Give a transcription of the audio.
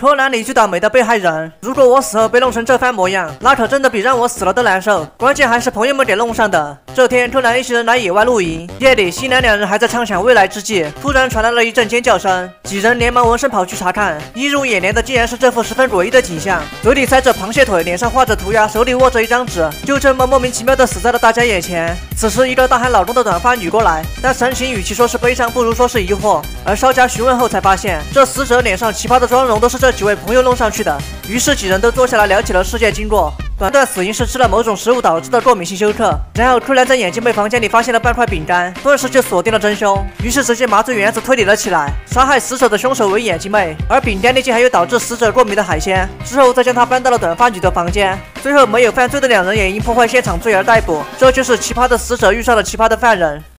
柯南，你最倒霉的被害人！如果我死后被弄成这番模样，那可真的比让我死了都难受。关键还是朋友们给弄上的。这天，柯南一行人来野外露营，夜里，新娘两人还在畅想未来之际，突然传来了一阵尖叫声，几人连忙闻声跑去查看，映入眼帘的竟然是这副十分诡异的景象：嘴里塞着螃蟹腿，脸上画着涂鸦，手里握着一张纸，就这么莫名其妙的死在了大家眼前。此时，一个大喊老公的短发女过来，但神情与其说是悲伤，不如说是疑惑。而稍加询问后，才发现这死者脸上奇葩的妆容都是这。几位朋友弄上去的，于是几人都坐下来聊起了事件经过。短断死因是吃了某种食物导致的过敏性休克。然后突然在眼镜妹房间里发现了半块饼干，顿时就锁定了真凶。于是直接麻醉原子推理了起来，杀害死者的凶手为眼镜妹，而饼干里竟还有导致死者过敏的海鲜。之后再将她搬到了短发女的房间。最后没有犯罪的两人也因破坏现场罪而逮捕。这就是奇葩的死者遇上了奇葩的犯人。